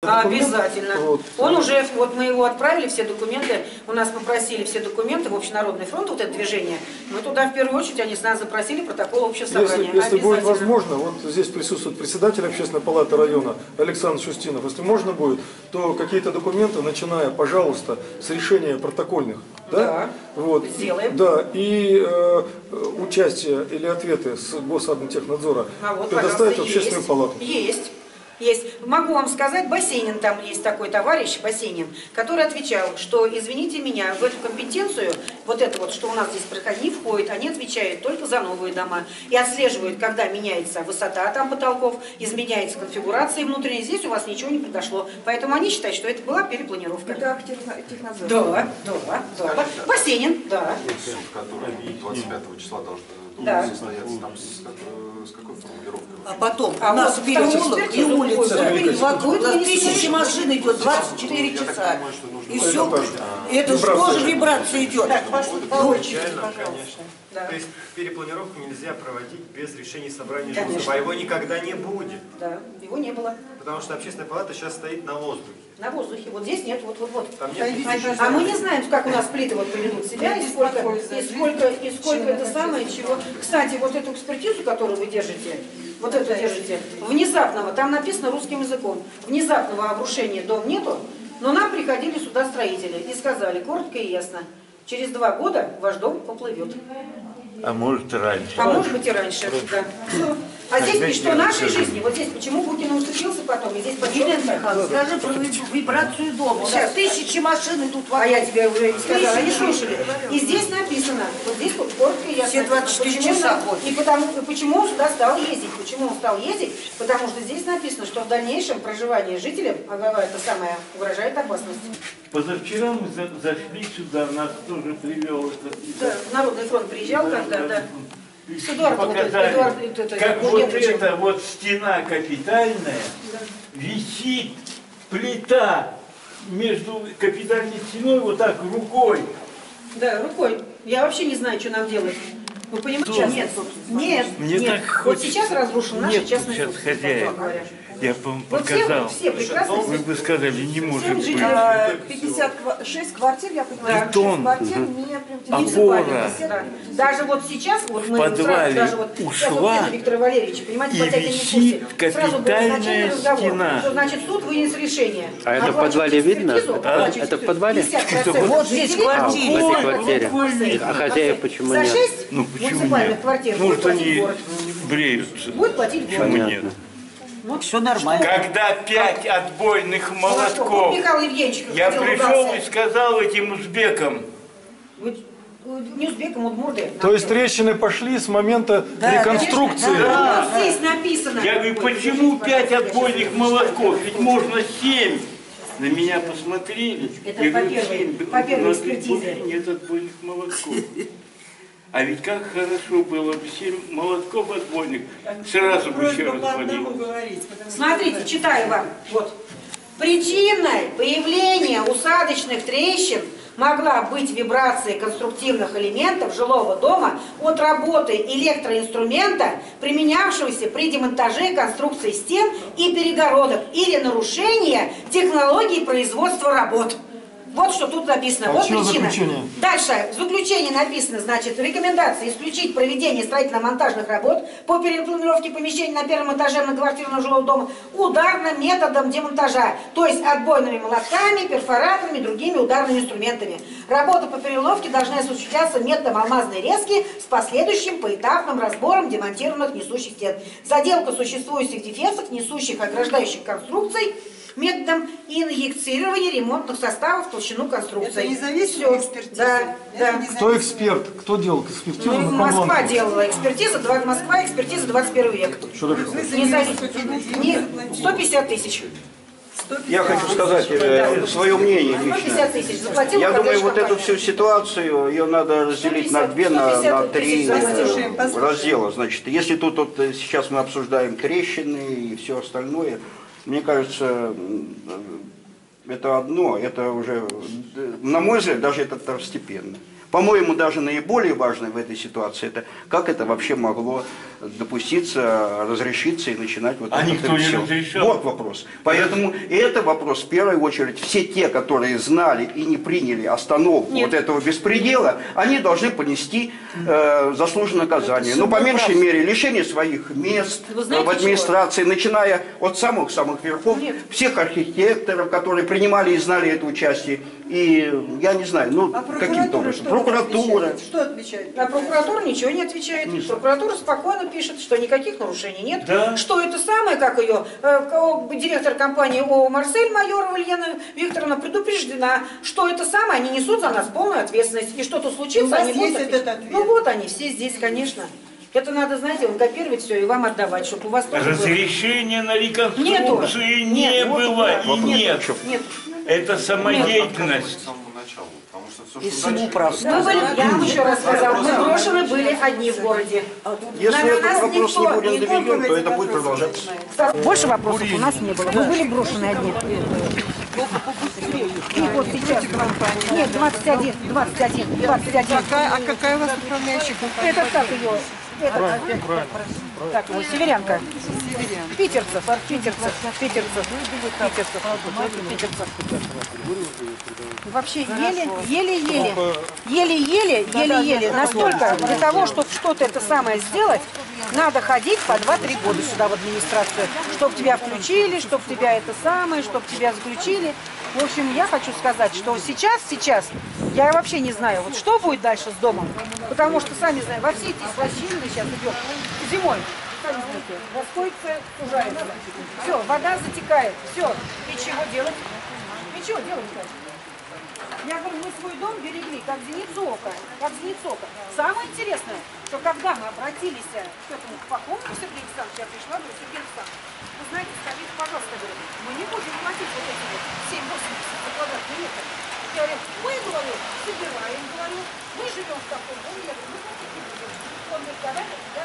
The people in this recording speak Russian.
Обязательно. Вот. Он уже, вот мы его отправили, все документы, у нас попросили все документы в Общенародный фронт, вот это движение. Мы туда в первую очередь, они с нас запросили протокол общего Если, собрания. если будет Обязательно. возможно, вот здесь присутствует председатель общественной палаты района Александр Шустинов. Если можно будет, то какие-то документы, начиная, пожалуйста, с решения протокольных. Да? Да. Вот. Сделаем. Да, и э, участие или ответы с Госадминтехнадзора А вот, предоставить общественную есть. палату. Есть. Есть. Могу вам сказать, Бассейнин, там есть такой товарищ, Бассейнин, который отвечал, что, извините меня, в эту компетенцию, вот это вот, что у нас здесь проходит, не входит, они отвечают только за новые дома и отслеживают, когда меняется высота там потолков, изменяется конфигурация внутренняя, здесь у вас ничего не произошло. Поэтому они считают, что это была перепланировка. Это акт техно- технадзора. Да, да, да. Бассейнин, да. который 25 числа должен Да. состояться, там А потом А у нас вот переулок и улица. будет. Вокруг тысячи машин идет 24 Я так часа. понимаю, И Это все. тоже. Это же тоже вибрация идет. Конечно. Да. То есть перепланировку нельзя проводить без решения собрания Конечно. жильцов, а его никогда не будет, Да, его не было. потому что общественная палата сейчас стоит на воздухе. На воздухе. Вот здесь нет, вот, вот, вот. Там нет никаких- А мы не знаем, как у нас плиты вот поведут себя, и сколько, и сколько, и сколько это самое, чего. Кстати, вот эту экспертизу, которую вы держите, вот эту держите, внезапного, там написано русским языком, внезапного обрушения дом нету, но нам приходили сюда строители и сказали, коротко и ясно, через два года ваш дом поплывет. А может раньше. А может быть и раньше, да. А здесь и что нашей жизни, вот здесь почему Букин уступился потом, и здесь. Михайловна, скажи про ви- вибрацию дома. Нас тысячи машин идут А вокруг. я тебе уже и сказала, они слушали. И здесь написано, вот здесь вот коротко и ясно. Все 24 Почему часа. И потому, и почему он сюда стал ездить? Почему он стал ездить? Потому что здесь написано, что в дальнейшем проживание жителям, а это самое, угрожает опасность. Позавчера мы за- зашли сюда, нас тоже привел этот... Да, Народный фронт приезжал когда, да. С Эдуардом, вот Показали, Эдуард, вот это, как вот эта вот стена капитальная, висит плита между капитальной стеной вот так рукой. Да, рукой. Я вообще не знаю, что нам делать. Вы понимаете? Сейчас, нет, нет, Мне нет. так вот хочется. сейчас разрушен наш Нет частный сейчас суд, хозяев. собственно говоря. Я бы вам Вот все, показал. все прекрасно. Вы бы сказали, не может быть. жители- А, 56 квартир, я понимаю, Бетон. 6 квартир не. Опора. Да. Даже вот сейчас, вот мы подвале сразу, даже вот вот ушла, Виктор Виктор Валерьевич, понимаете, и хотя это не курсе, сразу был разговор, что значит суд вынес решение. А это в подвале видно? Это- в подвале? 50%. Вот здесь жителей, квартиры. А, в этой город, квартире. город, А хозяев почему За нет? 6 Ну почему муниципальных нет? квартир будет платить они город. бреются. Будет платить Почему город. Нет? Все нормально. Когда пять отбойных Вот молотков, Михаил Евгеньевич я пришел и сказал этим узбекам, Не узбекам, удмурды. То есть трещины пошли с момента реконструкции. Да, вот здесь написано. я говорю, почему пять отбойных молотков? Ведь можно семь. На меня посмотрели. Это Я по говорю, первой- «Семь, по первой у нас экспертизе». Нет отбойных молотков. А ведь как хорошо было бы семь молотков отбойных, сразу бы все развалилось. Смотрите, читаю вам. Вот. Причиной появления усадочных трещин могла быть вибрация конструктивных элементов жилого дома от работы электроинструмента, применявшегося при демонтаже конструкции стен и перегородок или нарушение технологий производства работ. Вот что тут написано. А вот причина. заключение? Дальше. В заключении написано, значит, рекомендация исключить проведение строительно-монтажных работ по перепланировке помещений на первом этаже многоквартирного жилого дома ударным методом демонтажа, то есть отбойными молотками, перфораторами другими ударными инструментами. Работа по перепланировке должна осуществляться методом алмазной резки с последующим поэтапным разбором демонтированных несущих стен. Заделка существующих дефектов, несущих ограждающих конструкций, методом инъекцирования ремонтных составов в толщину конструкции. Это независимая экспертиза? Да, Это да. независимая. Кто эксперт? Кто делал экспертизу? Ну, Москва делала экспертизу, два- Москва экспертиза 21 век. Хорошо. Независимо. Не, 150 тысяч. Я хочу сказать э, свое мнение 150 лично. Я думаю, вот эту всю ситуацию, ее надо разделить на 150, две, на, на 150 три раздела. Значит, если тут вот э, сейчас мы обсуждаем трещины и все остальное, мне кажется, э, это одно, это уже, на мой взгляд, даже это второстепенно. По-моему, даже наиболее важное в этой ситуации, это как это вообще могло допуститься, разрешиться и начинать вот А это никто вот не разрешал? Вот вопрос. Поэтому и это вопрос, в первую очередь, все те, которые знали и не приняли остановку вот этого беспредела, они должны понести э, заслуженное наказание. Ну, по меньшей мере, лишение своих мест знаете в администрации, начиная от самых-самых верхов, всех архитекторов, которые принимали и знали это участие. И я не знаю, ну, А каким-то образом. Прокуратура. отвечает? Что отвечает? А прокуратура ничего не отвечает. Прокуратура спокойно пишет, что никаких нарушений нет. Да. Что это самое, как ее, э, директор компании ООО «Марсель» Майорова Елена Викторовна предупреждена, что это самое, они несут за нас полную ответственность. И что-то случится, они будут этот ответ? Ну вот они, все здесь, конечно. Это надо, знаете, вот копировать все и вам отдавать, чтобы у вас тоже было. Разрешения на реконструкцию Нету. не Нет, вот было да. и нет. Нет. Это самодеятельность. что все, И что дальше... Просто. Мы были, я вам еще раз сказала, мы брошены были одни в городе. Если На этот вопрос не будет доведен, то это будет продолжаться. Больше вопросов у нас не было. Мы были брошены одни. И вот сейчас. Нет, 21, 21, 21. Какая, а какая у вас управляющая компания? Это как ее? Это, так, ну, северянка. Питерцев, питерцев, питерцев, питерцев, питерцев. Вообще еле, еле-еле, еле-еле, еле-еле. Настолько для того, чтобы что-то это самое сделать, надо ходить по 2-3 года сюда в администрацию, чтобы тебя включили, чтобы тебя это самое, чтобы тебя заключили. В общем, я хочу сказать, что сейчас, сейчас, я вообще не знаю, вот что будет дальше с домом. Потому что, сами знаете, во все эти лощины сейчас идет зимой. Расходится, сужается. Все, вода затекает. Все. И чего делать? И чего делать-то? Я говорю, мы свой дом берегли, как ока, как ока. Самое интересное, что когда мы обратились к этому Пахомову Сергею Александровичу, я пришла, говорю, Сергей Александрович, вы знаете, скажите, пожалуйста, говорю, мы не будем платить вот эти вот 7-80 за квадратный. Я говорю, мы, говорю, собираем, говорю, мы живем в таком доме, я говорю, мы платить не будем. Он говорит, давай я